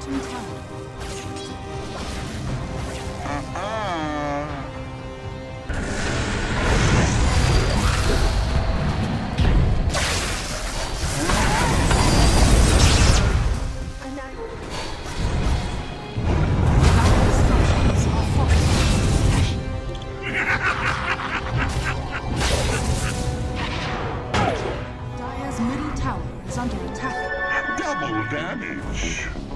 bottom tower. Tower is under attack. Double damage!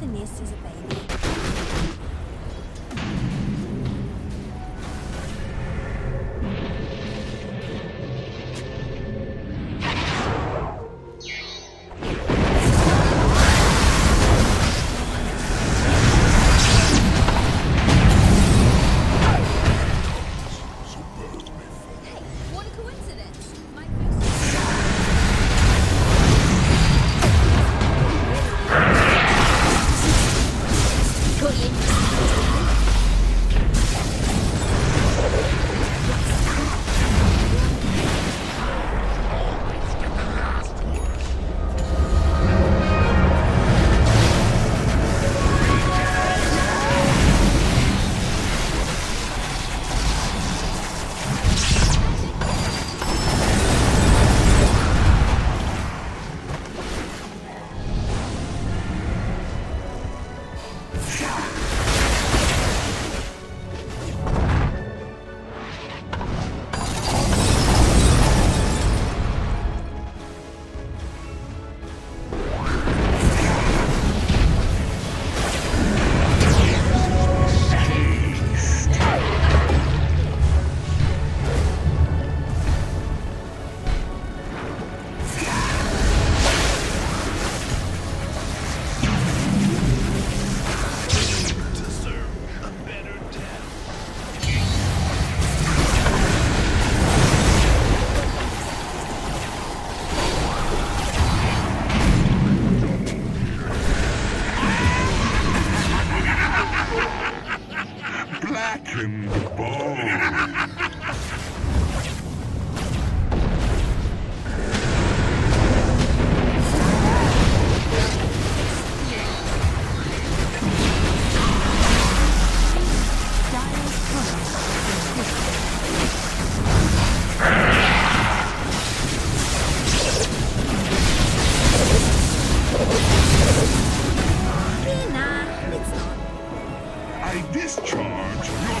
the nest is a baby. I discharge your